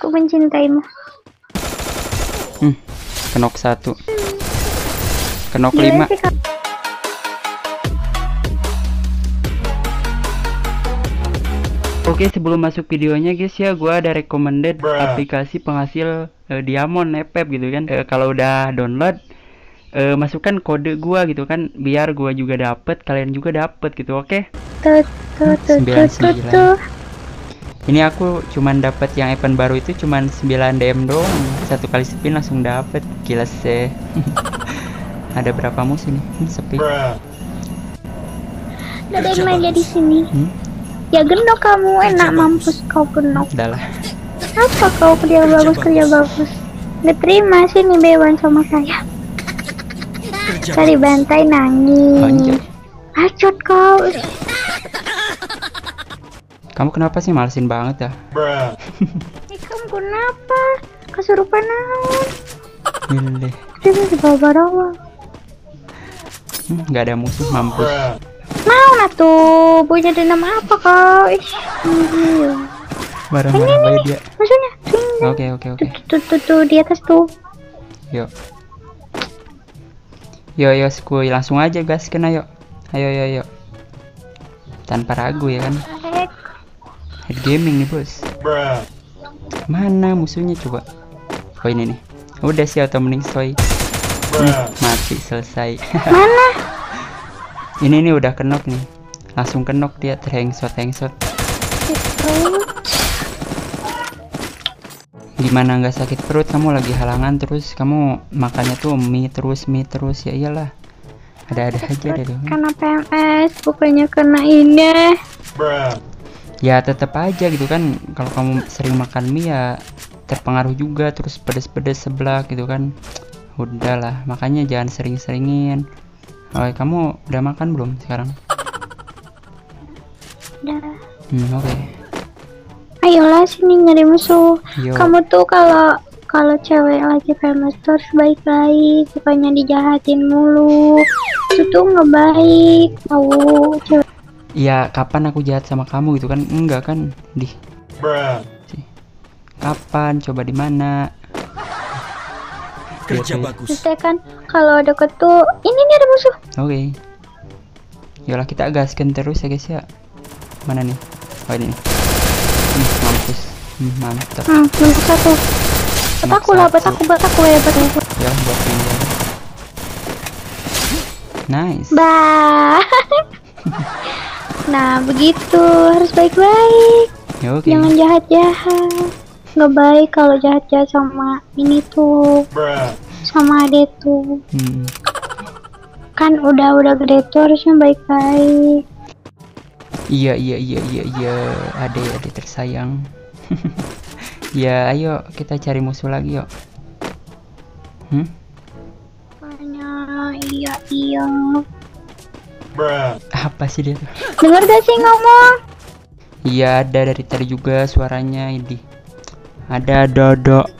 Aku mencintaimu. Hmm, kenok satu. Kenok Gila lima. sih. Oke, sebelum masuk videonya guys ya, gua ada recommended aplikasi penghasil eh, diamond nepep gitu kan. Eh, kalau udah download eh, masukkan kode gua gitu kan biar gua juga dapet, kalian juga dapet gitu, oke? Tuh, Ini aku cuman dapat yang event baru itu cuman 9 DM doang. Satu kali spin langsung dapet. Gila sih. Ada berapa musuh nih? Hmm, sepi. Ada yang main di sini. Hmm? Ya genok kamu, enak mampus kau genok. Udah lah. Apa kau kerja bagus, kerja bagus. Nggak terima sini bewan sama saya. Cari bantai nangis. Acot kau. Kamu kenapa sih malesin banget ya? Eh, kamu kenapa? Kesurupan naon? Milih. Dia di bawah barawa. Hmm, nggak ada musuh mampus. Mau nah tuh, punya dendam apa kau? Ih. Barang Ini, ini, ini. dia? Maksudnya. Oke oke oke. Tuh, tuh, tuh, tuh, di atas tuh. Yuk. Yo yo skuy langsung aja gas kena yuk. Ayo yo yo. Tanpa ragu ya kan. Head gaming nih bos. Mana musuhnya coba? Oh ini nih. Udah sih auto mending soy. Nih, mati selesai. Mana? ini nih udah kenok nih. Langsung kenok dia terhengsot hengsot. Terus, Gimana nggak sakit perut kamu lagi halangan terus kamu makannya tuh mie terus mie terus ya iyalah. Ada-ada aja deh. dong. Karena PMS, bukannya kena ini. Ya tetap aja gitu kan kalau kamu sering makan mie ya terpengaruh juga terus pedes-pedes sebelah gitu kan. Udahlah, makanya jangan sering-seringin. Oh, kamu udah makan belum sekarang? Udah. Hmm, oke. Ayolah sini nyari musuh. Yo. Kamu tuh kalau kalau cewek lagi PMS tuh harus baik-baik, bukannya dijahatin mulu. Itu tuh nggak baik. Tahu cewek Ya, kapan aku jahat sama kamu gitu kan? Enggak kan? Di. Kapan? Coba di mana? Kerja bagus. Maksudnya kan kalau deket tuh ini nih ada musuh. Oke. Yolah kita gaskan terus ya guys ya. Mana nih? Oh ini nih. Hmm, mampus. Hmm, mantap. Hmm, nomor satu. Buat aku lah, buat aku, buat aku ya, buat aku. Ya buat ini. Nice. Bah. nah, begitu harus baik-baik. Ya oke. Jangan jahat-jahat. Nggak baik kalau jahat-jahat sama ini tuh, sama ade tuh. Hmm. Kan udah-udah gede tuh harusnya baik-baik. Iya iya iya iya iya. Ade ade tersayang. ya ayo kita cari musuh lagi yuk. Hmm? Makanya iya iya. Apa sih dia tuh? Dengar gak sih ngomong? Iya ada dari tadi juga suaranya ini. Ada Dodo.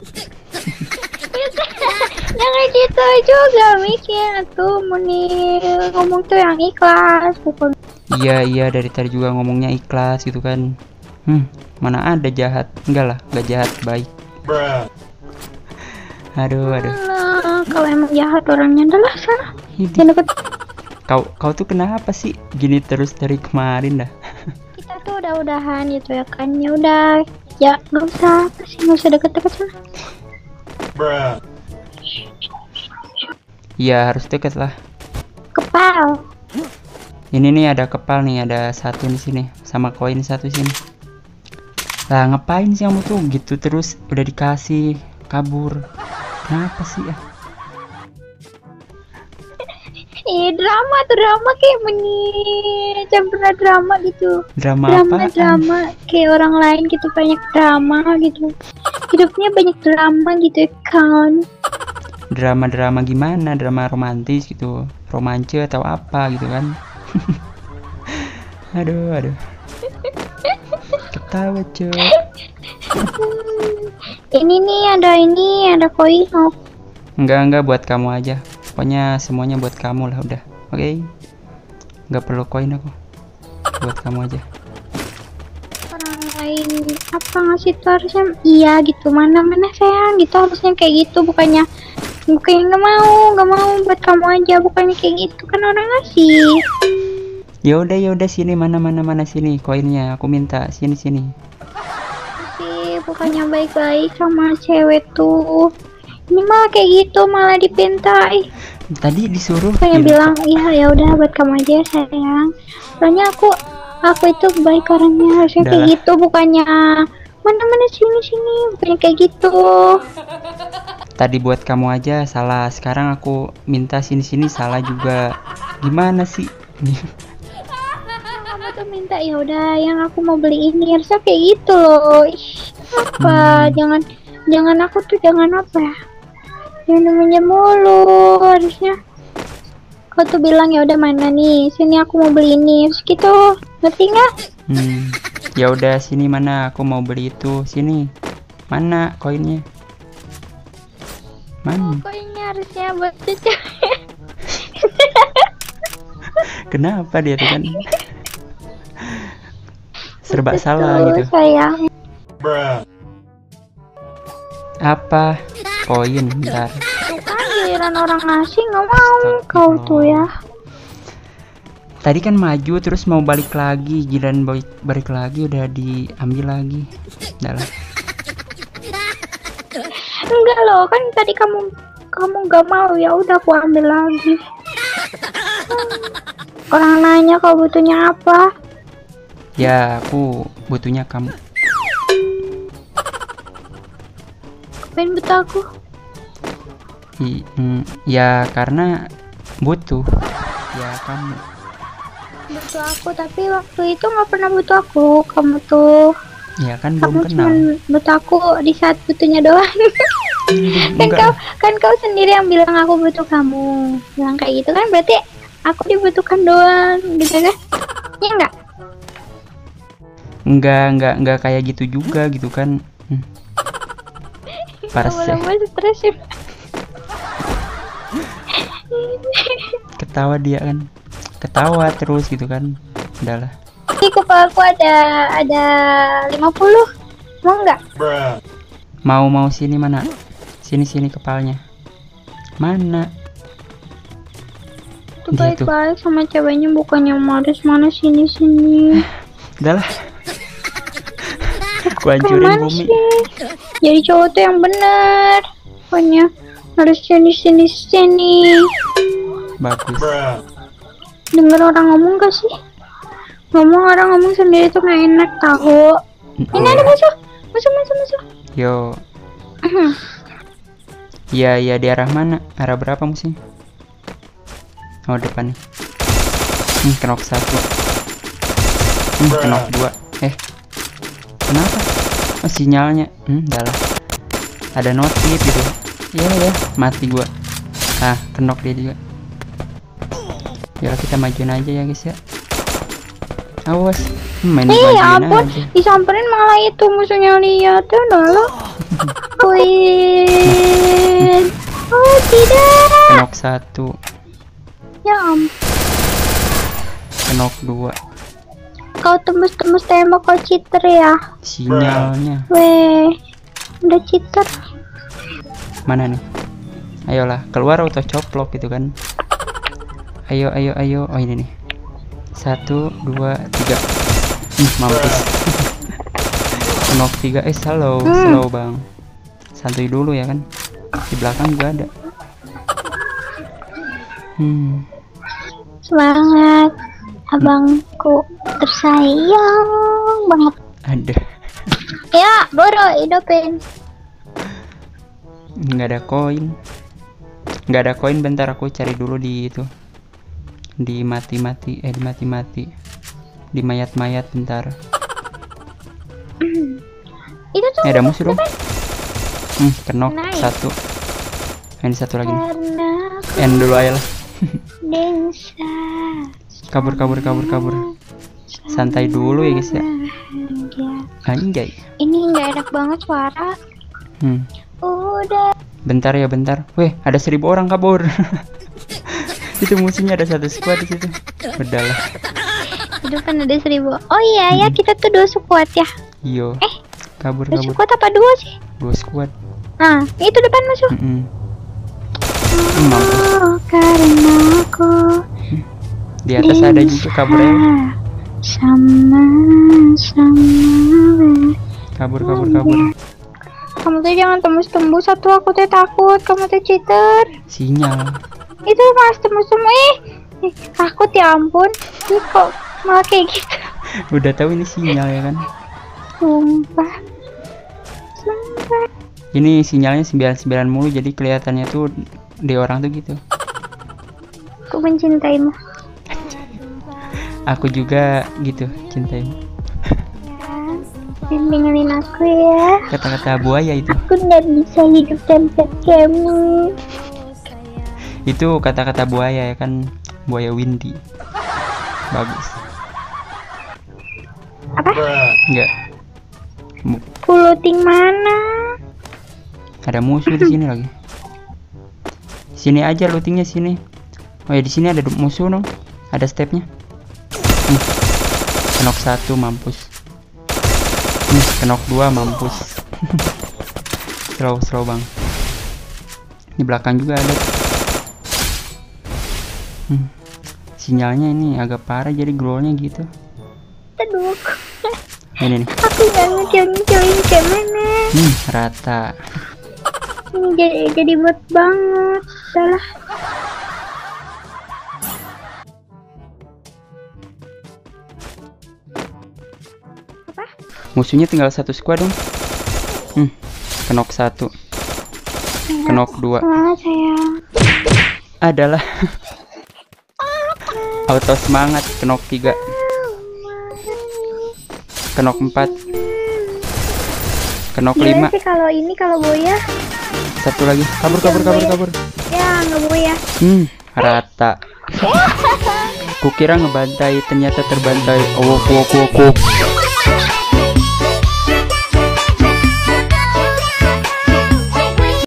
Jangan gitu juga mikir tuh muni ngomong tuh yang ikhlas bukan Iya iya dari tadi juga ngomongnya ikhlas gitu kan. Hmm, mana ada jahat? Enggak lah, enggak jahat, baik. Aduh, aduh. Alah, kalau emang jahat orangnya adalah sana Ini, jangan deket kau kau tuh kenapa sih gini terus dari kemarin dah? kita tuh udah udahan gitu ya kan ya udah ya nggak usah apa sih nggak usah deket-deket sana Iya, harus deket lah. kepal Ini nih ada kepal nih, ada satu di sini sama koin satu sini. Lah ngapain sih kamu tuh gitu terus udah dikasih kabur. Kenapa sih ya? Eh drama tuh drama kayak menit jam pernah drama gitu Drama, drama apaan? drama kayak orang lain gitu banyak drama gitu hidupnya banyak drama gitu kan Drama-drama gimana? Drama romantis gitu, romance atau apa gitu kan? aduh, aduh. Ketawa cuy. ini nih ada ini ada koin oh Enggak enggak buat kamu aja. Pokoknya semuanya buat kamu lah udah. Oke. Enggak perlu koin aku. Buat kamu aja. orang lain apa ngasih tuh harusnya iya gitu. Mana mana sayang. Gitu harusnya kayak gitu. Bukannya bukannya nggak mau nggak mau buat kamu aja. Bukannya kayak gitu. Kan orang ngasih Ya udah ya udah. Sini mana mana mana sini koinnya. Aku minta. Sini sini. sih bukannya baik-baik sama cewek tuh ini malah kayak gitu malah dipintai Tadi disuruh minta. bilang iya ya udah buat kamu aja ya, sayang soalnya aku aku itu baik orangnya harusnya kayak Udah. gitu bukannya mana mana sini sini bukannya kayak gitu Tadi buat kamu aja salah. Sekarang aku minta sini sini salah juga. Gimana sih? kamu tuh minta ya udah yang aku mau beli ini harusnya kayak gitu loh Ih, apa Hmm. jangan jangan aku tuh jangan apa ya jangan namanya mulu harusnya kau tuh bilang ya udah mana nih sini aku mau beli ini terus gitu ngerti nggak Hmm. Ya udah sini mana aku mau beli itu. Sini. Mana koinnya? Mana? kok ini harusnya buat cucu Kenapa dia tuh kan? Serba salah gitu. sayang Apa? Koin bentar. Giliran orang ngasih nggak mau kau tuh ya Tadi kan maju terus mau balik lagi, giliran balik, balik lagi udah diambil lagi. Udah lah. enggak loh kan tadi kamu kamu nggak mau ya udah aku ambil lagi orang nanya kau butuhnya apa Ya, aku butuhnya kamu. Pengen butuh aku I- mm, ya karena butuh. Ya kamu. butuh aku tapi waktu itu nggak pernah butuh aku kamu tuh Ya kan kamu belum kenal. butuh aku di saat butuhnya doang kan Enggak. kau kan kau sendiri yang bilang aku butuh kamu bilang kayak gitu kan berarti aku dibutuhkan doang gitu kan ya enggak Enggak, enggak, enggak kayak gitu juga gitu kan. Stres ya Ketawa dia kan. Ketawa terus gitu kan. Udahlah. Ini kepala aku ada ada 50 mau nggak Mau mau sini mana? Sini sini kepalanya. Mana? tuh tuh. baik-baik sama ceweknya bukannya maris mana sini sini Udahlah. Kayak hancurin bumi. sih jadi cowok tuh yang benar pokoknya harus sini sini sini Bagus. denger orang ngomong gak sih ngomong orang ngomong sendiri tuh nggak enak tahu ini ada musuh musuh musuh musuh Yo. Iya, iya di arah mana? Arah berapa musim? Oh, depan nih. Hmm, kenok satu. Hmm, kenok dua. Eh. Kenapa? Sinyalnya. Hmm, dah lah. Ada notif gitu. Iya ya, mati gua. Ah, kenok dia juga. Ya kita majuin aja ya guys ya. Awas. Hmm, main Ih ampun, aja. disamperin malah itu musuhnya lihat tuh dulu. Wih. Oh tidak. Kenok satu, Ya ampun, kenok dua. Kau tembus-tembus tembok kau cheater ya. Sinyalnya. Weh, udah cheater. mana nih? Ayolah keluar auto coplok gitu kan? Ayo ayo ayo. Oh ini nih. Satu dua tiga. Hmm, mampus. Knock tiga. Eh slow Hmm. slow bang. Santuy dulu ya kan? Di belakang juga ada. Hmm. Semangat, abangku tersayang banget. ada Ya, boro hidupin. nggak ada koin nggak ada koin bentar aku cari dulu di itu di mati-mati eh di mati-mati di mayat-mayat bentar Itu tuh Eh, ada musuh dong. Hmm, kenok Nice. satu. Ini satu lagi nih. End dulu aja lah. Kabur, kabur, kabur, kabur. Santai dulu ya guys ya. Anjay. Ini nggak enak banget suara. Hmm. Udah. Bentar ya, bentar. Weh, ada seribu orang kabur. itu musuhnya ada satu squad di situ. Udahlah. Itu kan ada seribu. Oh iya ya, kita tuh dua squad ya. Iyo. Eh, Kabur Terus kabur. squad apa dua sih? Dua squad. Nah, itu depan. Mm-mm. Hmm, mampus. Oh, karena aku Di atas ada juga kabur ya. sama sama Kabur kabur kabur. kamu tuh jangan tembus-tembus satu aku tuh takut kamu tuh cheater Sinyal. itu mas tembus-tembus ih, ih takut ya ampun ih kok malah kayak gitu Udah tahu ini sinyal ya kan. sumpah sumpah Ini sinyalnya 99 mulu jadi kelihatannya tuh di orang tuh gitu. aku mencintaimu Aku juga gitu cintaimu. dengerin aku ya Kata-kata buaya itu. aku nggak bisa hidup tanpa kamu Itu kata-kata buaya ya kan. Buaya Windy. Bagus. apa Enggak. Puluting mana Ada musuh di sini lagi. Sini aja lootingnya sini. Oh ya di sini ada musuh dong. Ada stepnya. Nih. Kenok satu mampus. Nih kenok dua mampus. slow slow bang. Di belakang juga ada. Hmm. Sinyalnya ini agak parah jadi glownya gitu. aduh Ini nih. aku nggak ngecil-ngecilin kayak mana Hmm, rata. ini jadi jadi buat banget salah Musuhnya tinggal satu squad dong. Hmm, kenok satu, kenok dua. Adalah auto semangat kenok tiga, kenok empat, kenok lima, sih kalau ini kalau boya satu lagi. Kabur kabur kabur kabur. ya nggak boya Hmm, rata. Kukira ngebantai, ternyata terbantai. Oh, wok wok wok wok.